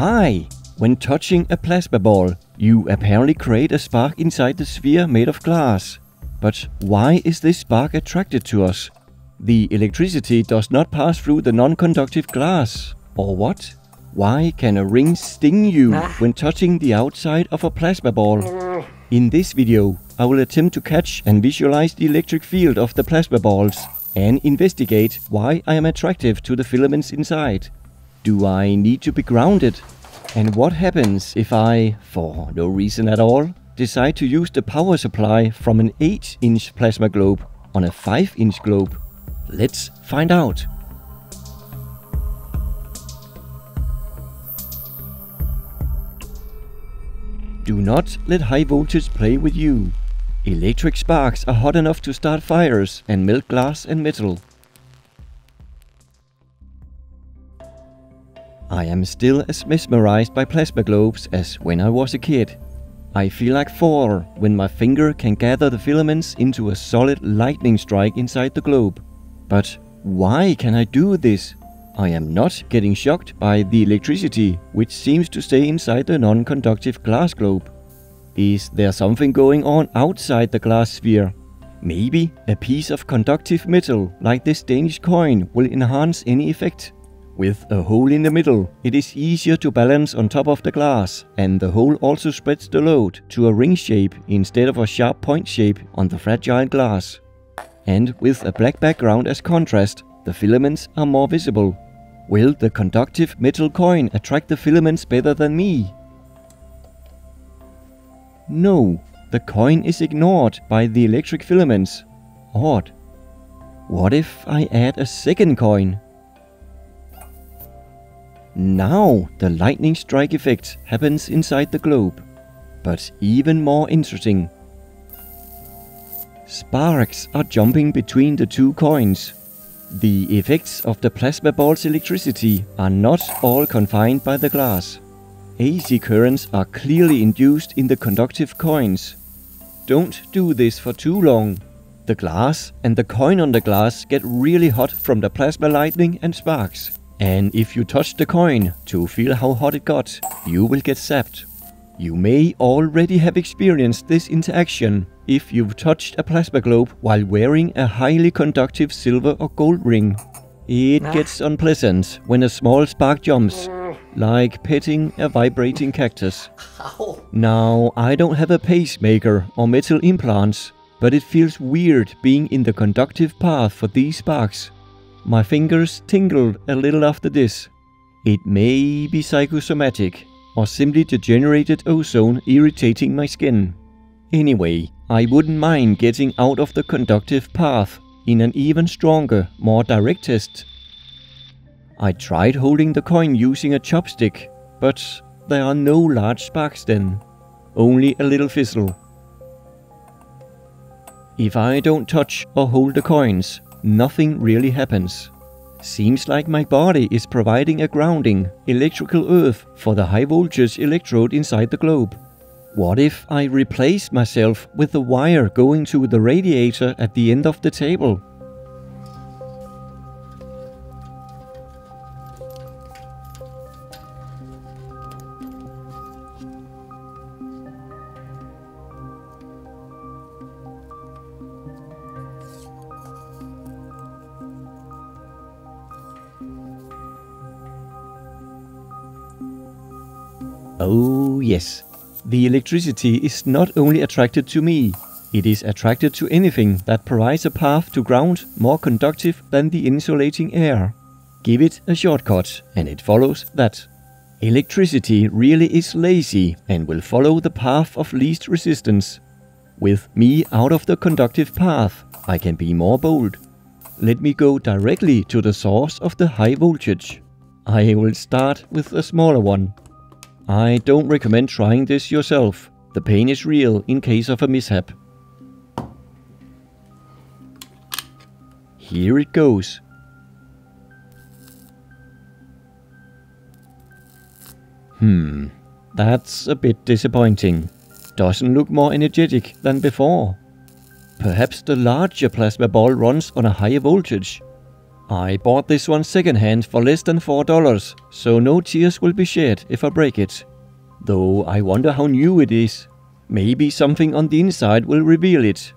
Hi! When touching a plasma ball, you apparently create a spark inside the sphere made of glass. But why is this spark attracted to us? The electricity does not pass through the non-conductive glass. Or what? Why can a ring sting you ah. when touching the outside of a plasma ball? Mm. In this video, I will attempt to catch and visualize the electric field of the plasma balls and investigate why I am attractive to the filaments inside. Do I need to be grounded? And what happens if I, for no reason at all, decide to use the power supply from an 8-inch plasma globe on a 5-inch globe? Let's find out. Do not let high voltage play with you. Electric sparks are hot enough to start fires and melt glass and metal. I am still as mesmerized by plasma globes as when I was a kid. I feel like Thor when my finger can gather the filaments into a solid lightning strike inside the globe. But why can I do this? I am not getting shocked by the electricity which seems to stay inside the non-conductive glass globe. Is there something going on outside the glass sphere? Maybe a piece of conductive metal like this Danish coin will enhance any effect. With a hole in the middle, it is easier to balance on top of the glass, and the hole also spreads the load to a ring shape instead of a sharp point shape on the fragile glass. And with a black background as contrast, the filaments are more visible. Will the conductive metal coin attract the filaments better than me? No, the coin is ignored by the electric filaments. Odd. What if I add a second coin? Now the lightning strike effect happens inside the globe. But even more interesting. Sparks are jumping between the two coins. The effects of the plasma ball's electricity are not all confined by the glass. AC currents are clearly induced in the conductive coins. Don't do this for too long. The glass and the coin on the glass get really hot from the plasma lightning and sparks. And if you touch the coin to feel how hot it got, you will get zapped. You may already have experienced this interaction if you've touched a plasma globe while wearing a highly conductive silver or gold ring. It ah. gets unpleasant when a small spark jumps, like petting a vibrating cactus. Now, I don't have a pacemaker or metal implants, but it feels weird being in the conductive path for these sparks. My fingers tingled a little after this. It may be psychosomatic, or simply degenerated ozone irritating my skin. Anyway, I wouldn't mind getting out of the conductive path in an even stronger, more direct test. I tried holding the coin using a chopstick, but there are no large sparks then, only a little fizzle. If I don't touch or hold the coins, nothing really happens. Seems like my body is providing a grounding, electrical earth for the high voltage electrode inside the globe. What if I replace myself with the wire going to the radiator at the end of the table? Oh yes, the electricity is not only attracted to me, it is attracted to anything that provides a path to ground more conductive than the insulating air. Give it a shortcut and it follows that. Electricity really is lazy and will follow the path of least resistance. With me out of the conductive path, I can be more bold. Let me go directly to the source of the high voltage. I will start with a smaller one. I don't recommend trying this yourself. The pain is real in case of a mishap. Here it goes. Hmm, that's a bit disappointing. Doesn't look more energetic than before. Perhaps the larger plasma ball runs on a higher voltage. I bought this one secondhand for less than $4, so no tears will be shed if I break it. Though I wonder how new it is. Maybe something on the inside will reveal it.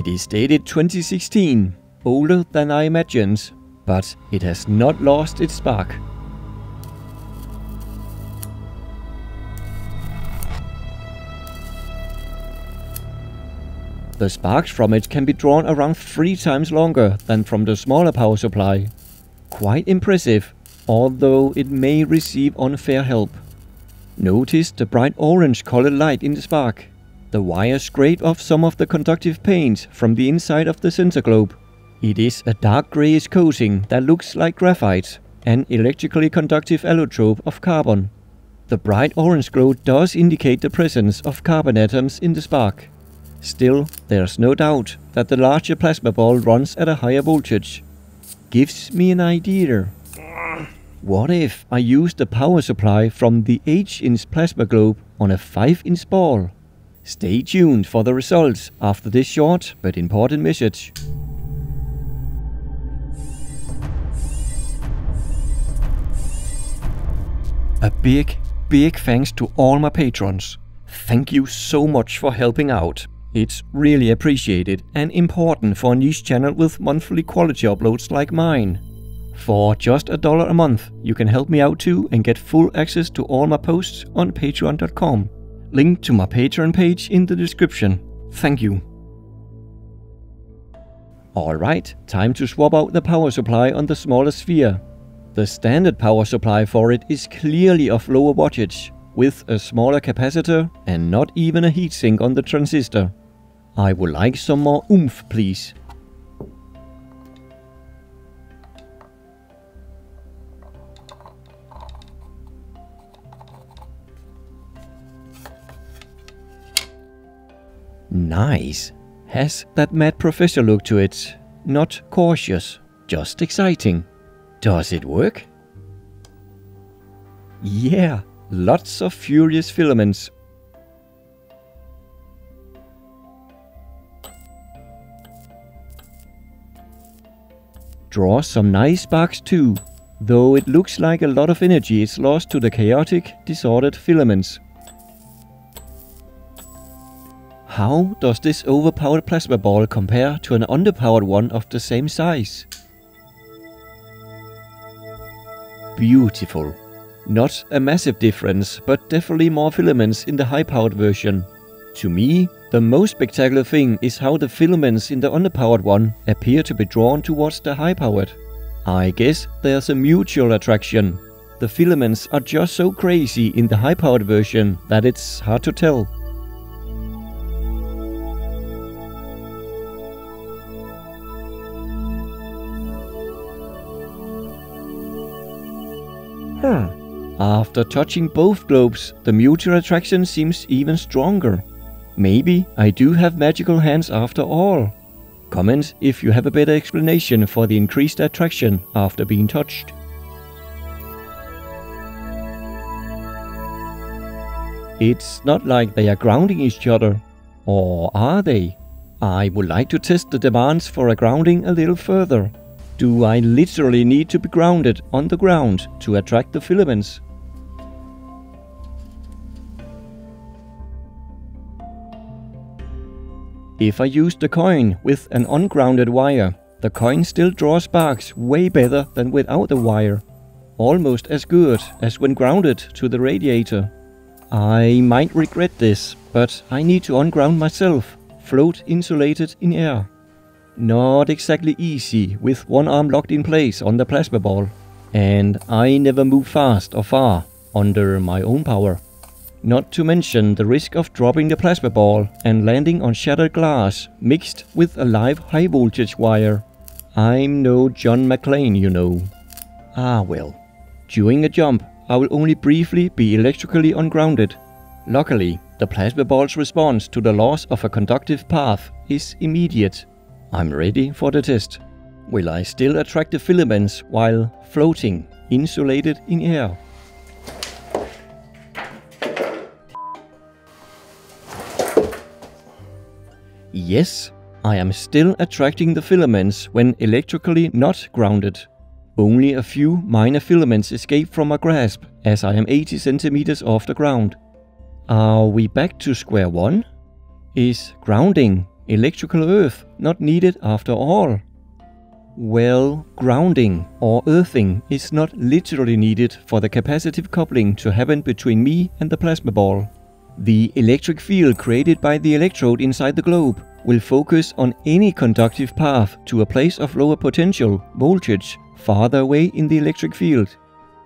It is dated 2016, older than I imagined, but it has not lost its spark. The sparks from it can be drawn around 3 times longer than from the smaller power supply. Quite impressive, although it may receive unfair help. Notice the bright orange colored light in the spark. The wire scrape off some of the conductive paint from the inside of the sensor globe. It is a dark greyish coating that looks like graphite, an electrically conductive allotrope of carbon. The bright orange glow does indicate the presence of carbon atoms in the spark. Still, there's no doubt that the larger plasma ball runs at a higher voltage. Gives me an idea. What if I use the power supply from the 8-inch plasma globe on a 5-inch ball? Stay tuned for the results after this short but important message. A big, big thanks to all my patrons. Thank you so much for helping out. It's really appreciated and important for a niche channel with monthly quality uploads like mine. For just a dollar a month, you can help me out too and get full access to all my posts on patreon.com. Link to my Patreon page in the description. Thank you. Alright, time to swap out the power supply on the smaller sphere. The standard power supply for it is clearly of lower wattage, with a smaller capacitor and not even a heatsink on the transistor. I would like some more oomph please. Nice. Has that mad professor look to it. Not cautious, just exciting. Does it work? Yeah, lots of furious filaments. Draw some nice sparks too, though it looks like a lot of energy is lost to the chaotic, disordered filaments. How does this overpowered plasma ball compare to an underpowered one of the same size? Beautiful. Not a massive difference, but definitely more filaments in the high-powered version. To me, the most spectacular thing is how the filaments in the underpowered one appear to be drawn towards the high-powered. I guess there's a mutual attraction. The filaments are just so crazy in the high-powered version that it's hard to tell. After touching both globes, the mutual attraction seems even stronger. Maybe I do have magical hands after all. Comment if you have a better explanation for the increased attraction after being touched. It's not like they are grounding each other. Or are they? I would like to test the demands for a grounding a little further. Do I literally need to be grounded on the ground to attract the filaments? If I use the coin with an ungrounded wire, the coin still draws sparks way better than without the wire. Almost as good as when grounded to the radiator. I might regret this, but I need to unground myself, float insulated in air. Not exactly easy with one arm locked in place on the plasma ball. And I never move fast or far under my own power. Not to mention the risk of dropping the plasma ball and landing on shattered glass mixed with a live high voltage wire. I'm no John McClane, you know. Ah well. During a jump, I will only briefly be electrically ungrounded. Luckily, the plasma ball's response to the loss of a conductive path is immediate. I'm ready for the test. Will I still attract the filaments while floating, insulated in air? Yes, I am still attracting the filaments when electrically not grounded. Only a few minor filaments escape from my grasp as I am 80 centimeters off the ground. Are we back to square one? Is grounding, electrical earth, not needed after all? Well, grounding or earthing is not literally needed for the capacitive coupling to happen between me and the plasma ball. The electric field created by the electrode inside the globe will focus on any conductive path to a place of lower potential, voltage, farther away in the electric field.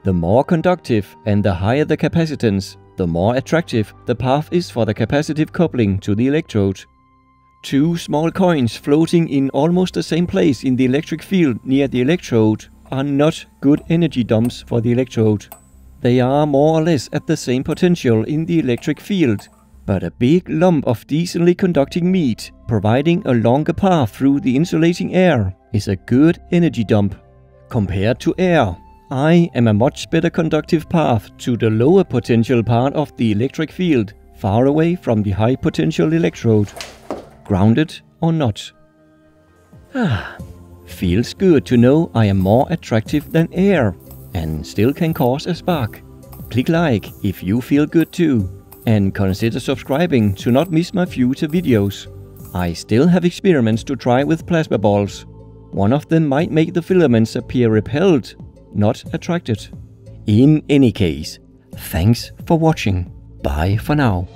The more conductive and the higher the capacitance, the more attractive the path is for the capacitive coupling to the electrode. Two small coins floating in almost the same place in the electric field near the electrode are not good energy dumps for the electrode. They are more or less at the same potential in the electric field, but a big lump of decently conducting meat providing a longer path through the insulating air is a good energy dump. Compared to air, I am a much better conductive path to the lower potential part of the electric field, far away from the high potential electrode. Grounded or not. Ah, feels good to know I am more attractive than air and still can cause a spark. Click like if you feel good too, and consider subscribing to not miss my future videos. I still have experiments to try with plasma balls. One of them might make the filaments appear repelled, not attracted. In any case, thanks for watching. Bye for now.